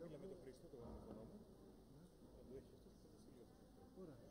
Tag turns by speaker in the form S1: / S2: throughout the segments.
S1: μίλα με τον Χρήστο, τον γονό μου. Θα το έχει αυτό και θα το στείλει αυτό.
S2: Ωραία.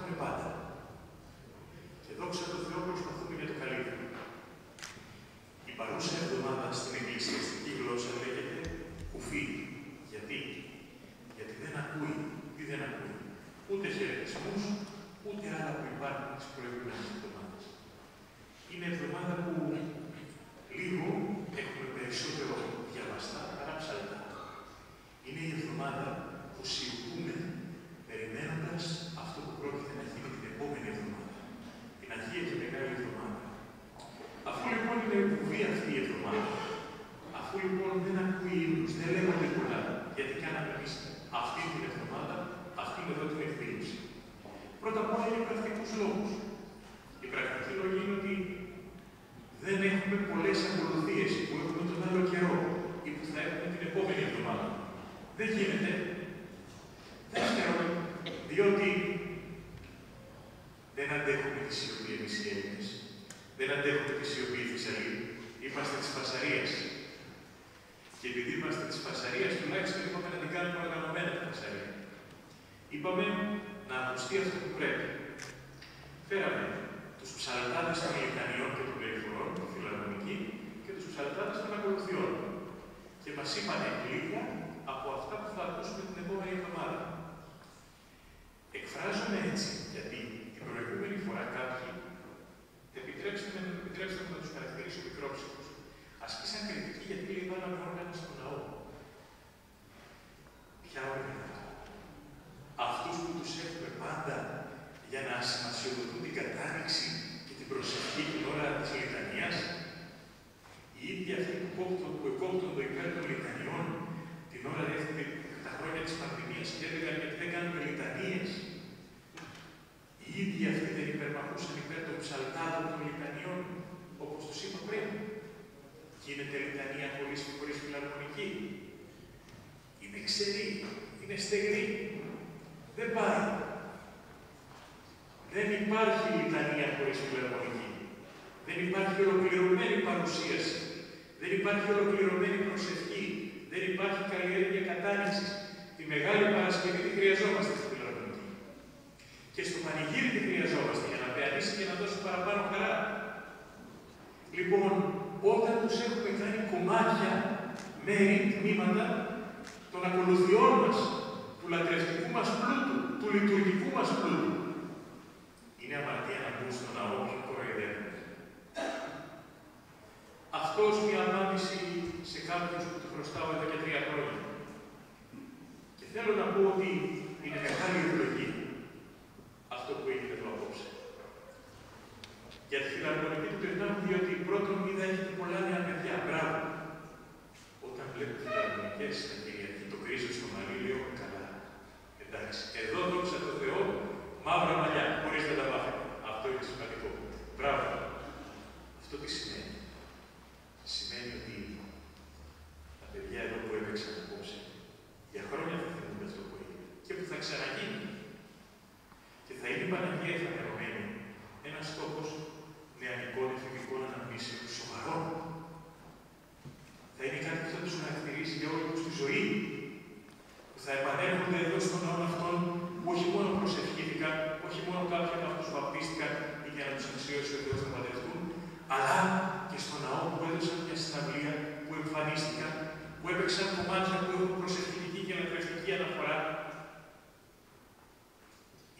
S1: preparar. Ξαναγίνει. Και θα είναι η Παναγία εφανερωμένη ένα στόχο νεανικών εφηβικών αναμνήσεων σοβαρό. Θα είναι κάτι που θα του χαρακτηρίσει για όλη του τη ζωή. Που θα επανέρχονται εδώ στον ναό αυτόν που όχι μόνο προσευχήθηκαν, όχι μόνο κάποιοι από αυτού βαπτίστηκαν ή για να του αξιώσει ο Θεό να παντρευτούν, αλλά και στον ναό που έδωσαν μια συναυλία, που εμφανίστηκαν, που έπαιξαν κομμάτια που έχουν προσευχητική και ανατρεφτική αναφορά.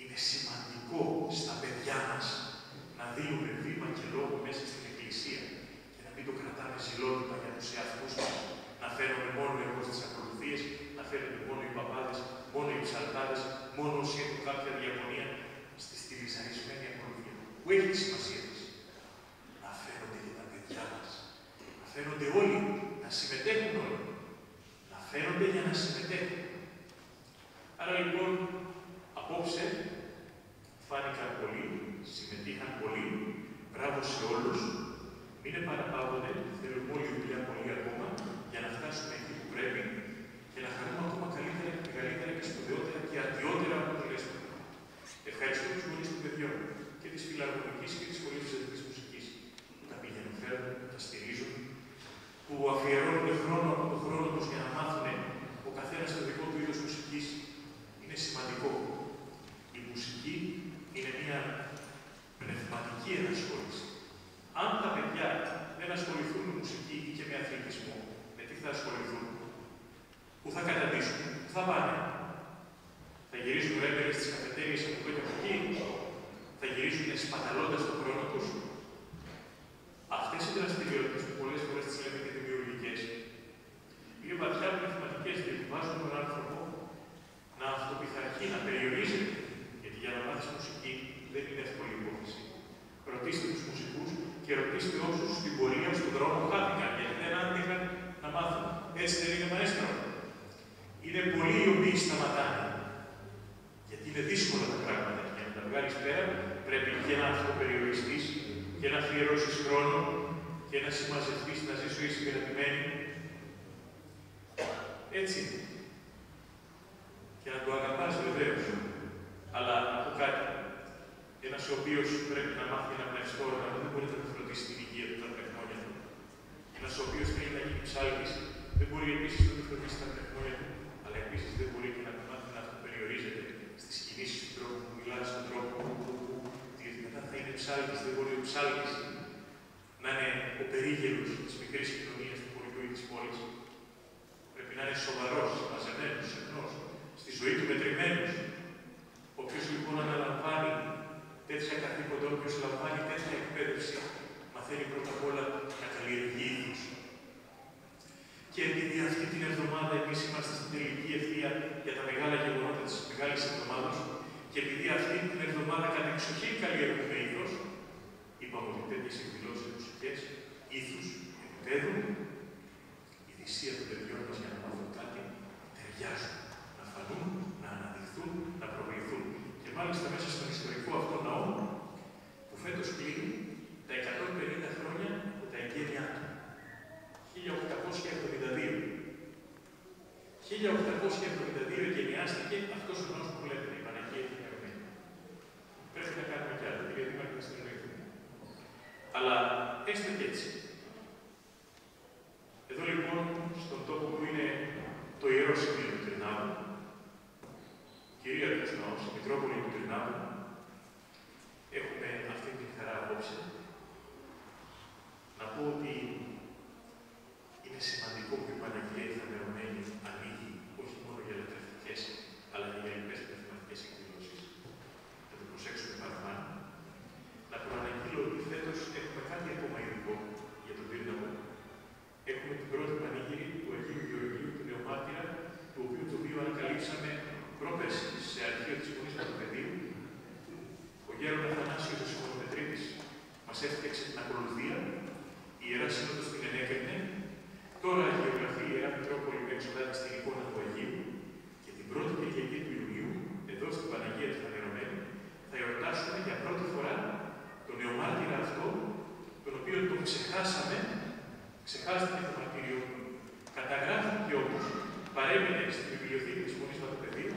S1: Είναι σημαντικό στα παιδιά μας να δίνουμε βήμα και λόγο μέσα στην Εκκλησία και να μην το κρατάμε ζηλότητα για τους εαυτούς μας. Να φέρουμε μόνο εγώ στις ακολουθίες, να φέρουμε μόνο οι παπάδες, μόνο οι ψαλτάδες, μόνο όσοι έχουν κάποια διαγωνία στη στυλιζαρισμένη ακολουθία. Που έχει τη σημασία της. Να φέρονται για τα παιδιά μας. Να φέρονται όλοι, να συμμετέχουν όλοι. Να φέρονται για να συμμετέχουν. Άρα λοιπόν, απόψε, φάνηκαν πολλοί, συμμετείχαν πολλοί. Μπράβο σε όλους. Μην επαναπαύονται, θέλουμε όλη δουλειά πολύ ακόμα για να φτάσουμε εκεί που πρέπει και να χαρούμε ακόμα καλύτερα και μεγαλύτερα και σπουδαιότερα και αρτιότερα αποτελέσματα. Ευχαριστώ του γονεί των παιδιών και τη φιλαρμονική και τη σχολή τη μουσική που τα πηγαίνουν, φέρνουν, τα στηρίζουν, που αφιερώνουν χρόνο από τον χρόνο του για να μάθουν ο καθένα το δικό του είδο μουσική. Είναι σημαντικό. Η μουσική είναι μια πνευματική ενασχόληση. Αν τα παιδιά δεν ασχοληθούν με μουσική ή και με αθλητισμό, με τι θα ασχοληθούν, πού θα καταντήσουν, πού θα πάνε. Θα γυρίζουν ρέμπερε στι καφετέρειε από εδώ και από εκεί, θα γυρίζουν σπαταλώντα τον χρόνο του. Αυτέ οι δραστηριότητε που πολλές φορές τις λέμε και δημιουργικές, είναι βαθιά πνευματικέ, διότι βάζουν τον άνθρωπο να αυτοπιθαρχεί, να περιορίζεται. Γιατί για να μάθεις μουσική δεν είναι εύκολη υπόθεση. Ρωτήστε τους μουσικούς και ρωτήστε όσους στην πορεία, στον δρόμο χάθηκαν, γιατί δεν άντεχαν να μάθουν. Έτσι δεν είναι μαέστρο. Είναι πολλοί οι οποίοι σταματάνε. Γιατί είναι δύσκολα τα πράγματα. Και για να τα βγάλεις πέρα, πρέπει και να αυτοπεριοριστείς και να αφιερώσεις χρόνο και να συμμαζευτείς να ζει ζωή συγκρατημένη. Έτσι είναι. Και να το αγαπάς βεβαίως. Αλλά να πω κάτι. Ένα ο οποίος πρέπει να μάθει ένα πνευστό όργανο δεν μπορεί να το φροντίσει την υγεία του τα πνευμόνια του. Ένα ο οποίος θέλει να γίνει ψάλτης δεν μπορεί επίσης να το φροντίσει τα πνευμόνια του, αλλά επίσης δεν μπορεί και να μάθει να αυτοπεριορίζεται στις κινήσεις του τρόπου που μιλάει, στον τρόπο που. Γιατί μετά θα είναι ψάλτης, δεν μπορεί ο ψάλτης να είναι ο περίγελο τη μικρή κοινωνία του χωριού ή της πόλης. Πρέπει να είναι σοβαρός, μαζεμένος, σεμνό, στη ζωή του μετρημένος. Όποιος λοιπόν αναλαμβάνει τέτοια καθήκοντα, όποιος λαμβάνει τέτοια εκπαίδευση, μαθαίνει πρώτα απ' όλα να καλλιεργεί είδους. Και επειδή αυτή την εβδομάδα εμείς είμαστε στην τελική ευθεία για τα μεγάλα γεγονότα της μεγάλης εβδομάδας, και επειδή αυτή την εβδομάδα κατά εξοχή καλλιεργούμε ήθος, είπαμε ότι τέτοιες εκδηλώσεις μουσικές, ήθου, επίπεδου, η θυσία των παιδιών μα για να μάθουν κάτι, ταιριάζουν. Να φανούν, να αναδειχθούν, να προβληθούν. Και μάλιστα μέσα στον ιστορικό αυτό ναό, που φέτο κλείνει τα 150 χρόνια από τα εγγένειά του. 1872. 1872 εγκαινιάστηκε αυτό ο ναός που βλέπετε, η Παναγία Εφημερωμένη. Πρέπει να κάνουμε κι άλλο, κύριε Δήμαρχε, να συνεννοηθούμε. Αλλά έστω και έτσι. Εδώ λοιπόν, στον τόπο που είναι το ιερό σημείο του Τρινάβου, κυρίαρχος ναός, η Μητρόπολη του Τρινάβου, έχουμε αυτή την χαρά απόψε να Ξεχάστηκε το μαρτύριό του. Καταγράφηκε όμω, παρέμεινε στη βιβλιοθήκη τη Μονή Παπαπεδίου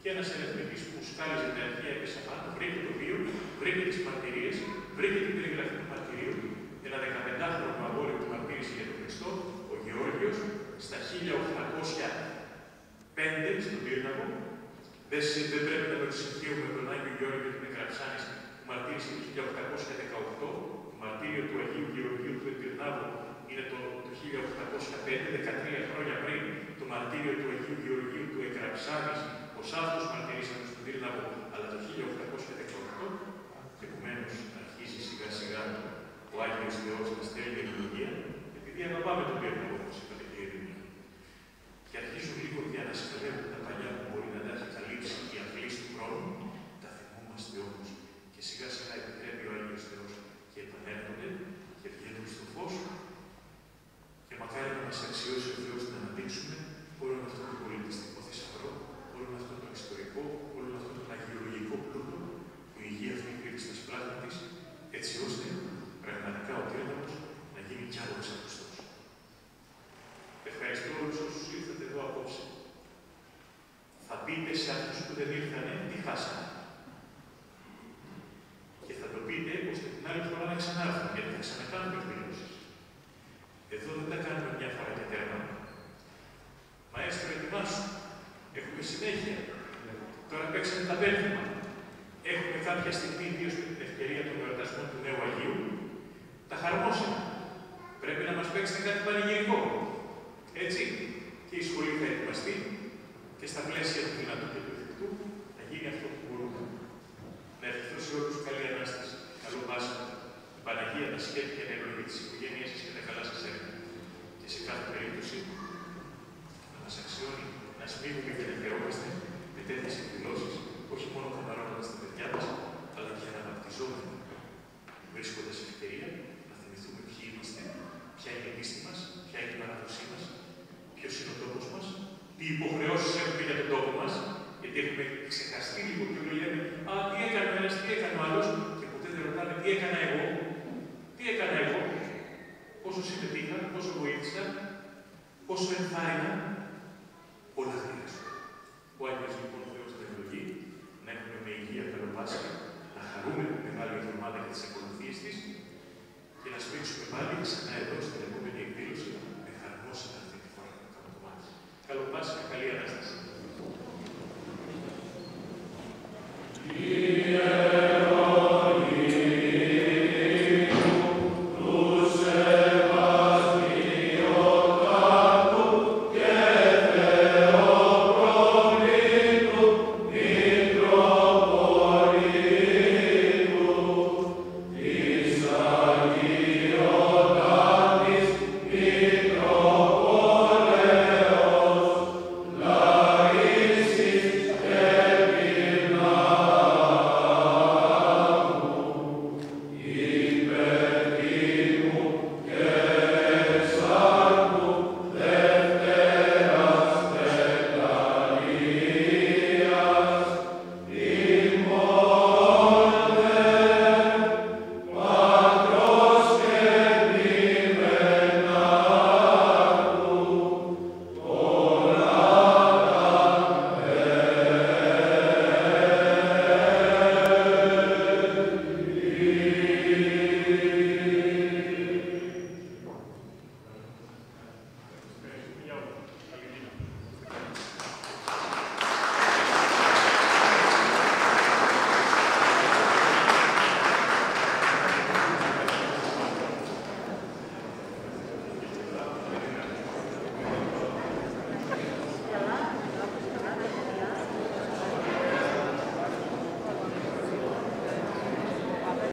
S1: και ένα ερευνητή που σκάλιζε τα αρχαία επισαφάντα βρήκε το βίο, βρήκε τι μαρτυρίε, βρήκε την περιγραφή του μαρτυρίου. Ένα 15χρονο αγόρι που μαρτύρησε για τον Χριστό, ο Γεώργιο, στα 1805 στον Πύργαμο, δεν, δεν πρέπει να το συγχύουμε με τον Άγιο Γεώργιο του Νεκραψάνης που μαρτύρησε το 1818, το μαρτύριο του Αγίου Γεωργίου του Επυρνάβου είναι το, το 1805, 13 χρόνια πριν, το μαρτύριο του Αγίου Γεωργίου του Εκραψάνης, ως αυτός μαρτυρήσαμε στον Πύρναβο, αλλά το 1818, επομένω αρχίζει σιγά σιγά ο Άγιος Θεός να στέλνει ευλογία, επειδή αγαπάμε τον Πύρναβο, όπως είπατε κύριε Δήμη. Και αρχίζουν λίγο για να σκαλεύουν τα παλιά που μπορεί να τα έχει καλύψει η αυλή του χρόνου, τα θυμόμαστε όμω. Και σιγά σιγά επιτρέπει ο Άγιος Θεός και επανέρχονται και βγαίνουν στο φως και μακάρι να μας αξιώσει ο Θεός να αναδείξουμε όλο αυτό το πολιτιστικό θησαυρό, όλο αυτό το ιστορικό, όλο αυτό το αγιολογικό πλούτο που η υγεία αυτή κρύβει στα σπλάχνα της, έτσι ώστε πραγματικά ο Τρίτονος να γίνει κι άλλο Χριστός. Ευχαριστώ όλους όσους ήρθατε εδώ απόψε. Θα πείτε σε αυτούς που δεν ήρθανε τι χάσανε. Και θα το πείτε ώστε την άλλη φορά να ξανάρθουν, γιατί θα ξανακάνουμε εκδηλώσεις. Εδώ δεν τα κάνουμε μια φορά και τέρμα. Μαέστρο, ετοιμάσου. Έχουμε συνέχεια. Τώρα παίξαμε τα πένθυμα. Έχουμε κάποια στιγμή, ιδίω με την ευκαιρία των εορτασμών του Νέου Αγίου, τα χαρμόσυνα. Πρέπει να μας παίξετε κάτι πανηγυρικό. Έτσι. Και η σχολή θα ετοιμαστεί και στα πλαίσια του δυνατού και του εφικτού θα γίνει αυτό που μπορούμε. Να ευχηθώ σε όλους καλή Ανάσταση. Καλό Πάσχα. Η Παναγία να σχέδει και να ευλογεί τις οικογένειές σας και τα καλά σας έργα. Και σε κάθε περίπτωση να μας αξιώνει να σμίγουμε και να χαιρόμαστε με τέτοιες εκδηλώσεις, όχι μόνο καμαρώνοντας τα παιδιά μας, αλλά και αναπαπτυζόμενοι, βρίσκοντας ευκαιρία να θυμηθούμε ποιοι είμαστε, ποια είναι η πίστη μας, ποια είναι η παράδοσή μας, ποιο είναι ο τόπο μα, τι υποχρεώσει έχουμε για τον τόπο μα, γιατί έχουμε ξεχαστεί λίγο και όλοι λέμε Α, τι έκανε ο ένα, τι έκανε ο άλλο, και ποτέ δεν ρωτάμε τι έκανα εγώ, τι έκανα εγώ, πόσο συμμετείχα, πόσο βοήθησα, πόσο ενθάρρυνα, όλα χρειάζονται. Ο Άγιος λοιπόν ο Θεός την ευλογή, να έχουμε με υγεία καλό Πάσχα, να χαρούμε τη μεγάλη